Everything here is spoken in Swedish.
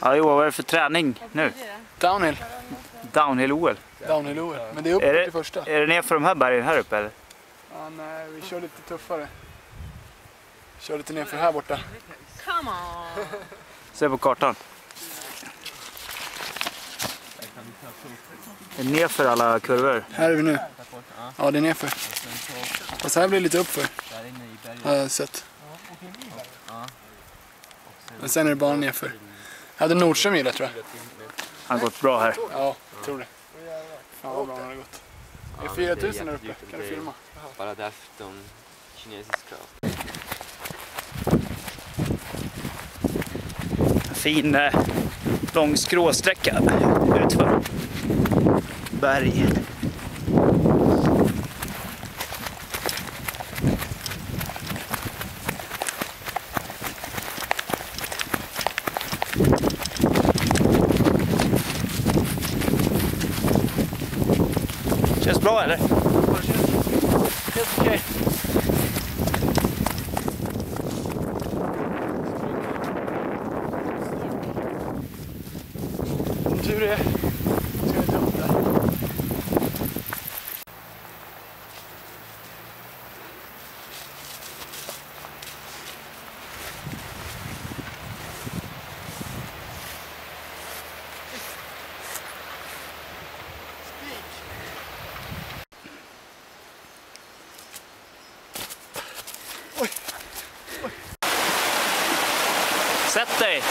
Ja, Johan, vad är det för träning nu? Downhill. Downhill-OL? Downhill-OL. Men det är Är till första. är det ner för de här bergen här uppe eller? Ja, nej, vi kör lite tuffare. Kör lite ner för här borta. Come on! Se på kartan. Det är nerför alla kurvor. Här är vi nu. Ja, det är nerför. Fast här blir det lite uppför. Har jag sett. Men sen är det bara nerför. Jag hade Nordström gillat tror jag. Han har gått bra här. Ja, tror det. Fan vad bra han har gått. Det är 4000 där uppe. Kan du filma? Bara där de kinesiska. Fin eh, lång skråsträcka utför. Berg. Känns bra eller? Helt okej. Som tur är stay.